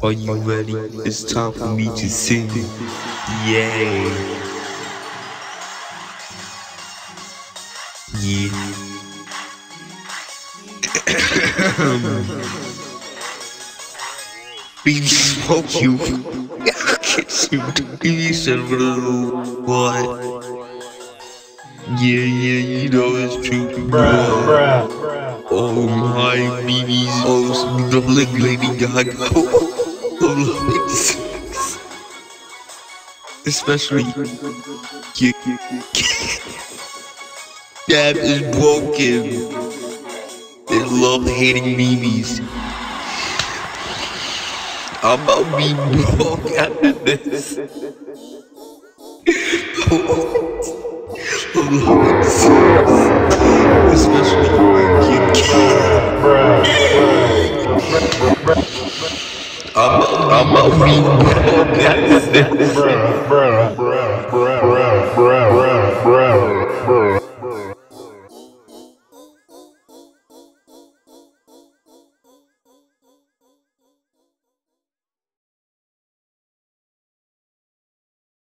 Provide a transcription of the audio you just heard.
Are you ready? It's time for me to sing. Yay! Yeah. Baby, smoke you. Kiss you. Baby, said what? Yeah, yeah, you know it's true. Bruh, bruh. Oh like Lady Gaga. Like sex. Especially you, Dad is broken. They love hating memes. I'm about to be broke after this. Especially I'm bruh, bruh, bruh, bruh, bruh.